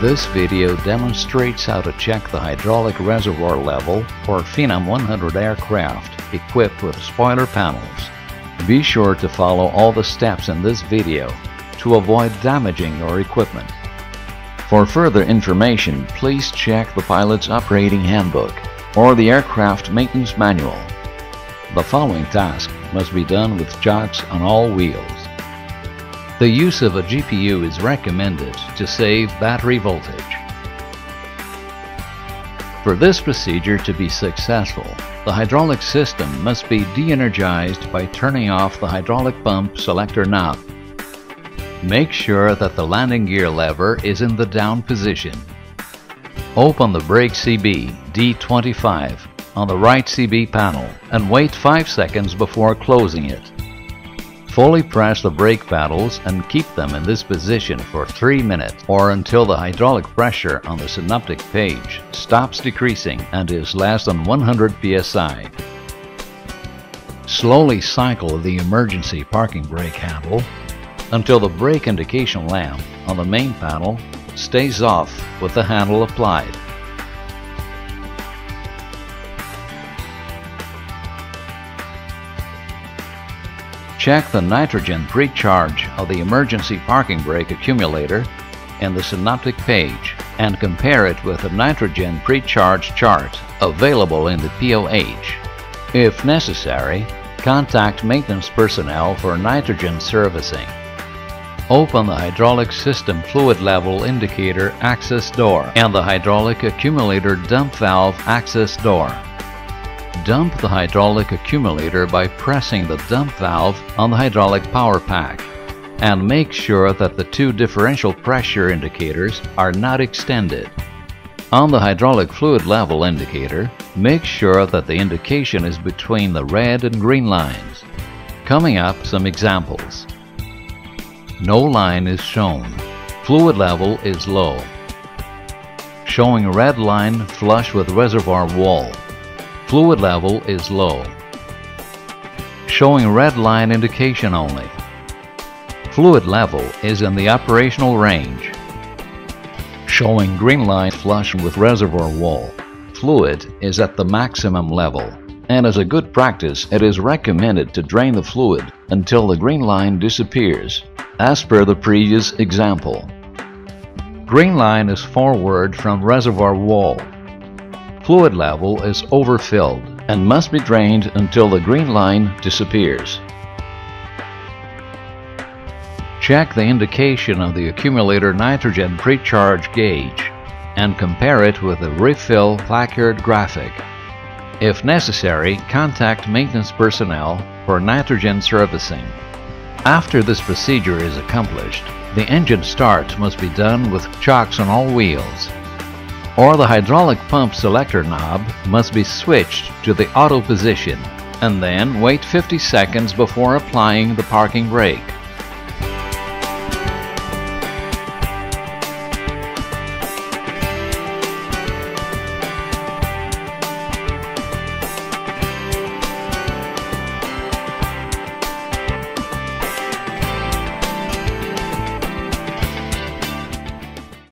This video demonstrates how to check the hydraulic reservoir level for Phenom 100 aircraft equipped with spoiler panels. Be sure to follow all the steps in this video to avoid damaging your equipment. For further information, please check the pilot's operating handbook or the aircraft maintenance manual. The following task must be done with chocks on all wheels. The use of a GPU is recommended to save battery voltage. For this procedure to be successful, the hydraulic system must be de-energized by turning off the hydraulic pump selector knob. Make sure that the landing gear lever is in the down position. Open the brake CB D25 on the right CB panel and wait 5 seconds before closing it. Fully press the brake pedals and keep them in this position for 3 minutes or until the hydraulic pressure on the synoptic page stops decreasing and is less than 100 psi. Slowly cycle the emergency parking brake handle until the brake indication lamp on the main panel stays off with the handle applied. Check the nitrogen pre-charge of the emergency parking brake accumulator in the synoptic page and compare it with the nitrogen pre-charge chart available in the POH. If necessary, contact maintenance personnel for nitrogen servicing. Open the hydraulic system fluid level indicator access door and the hydraulic accumulator dump valve access door. Dump the hydraulic accumulator by pressing the dump valve on the hydraulic power pack and make sure that the two differential pressure indicators are not extended. On the hydraulic fluid level indicator, make sure that the indication is between the red and green lines. Coming up, some examples. No line is shown. Fluid level is low. Showing red line flush with reservoir wall. Fluid level is low. Showing red line indication only. Fluid level is in the operational range. Showing green line flush with reservoir wall. Fluid is at the maximum level. And as a good practice, it is recommended to drain the fluid until the green line disappears, as per the previous example. Green line is forward from reservoir wall fluid level is overfilled and must be drained until the green line disappears. Check the indication of the accumulator nitrogen pre-charge gauge and compare it with the refill placard graphic. If necessary, contact maintenance personnel for nitrogen servicing. After this procedure is accomplished, the engine start must be done with chocks on all wheels or the hydraulic pump selector knob must be switched to the auto position and then wait 50 seconds before applying the parking brake.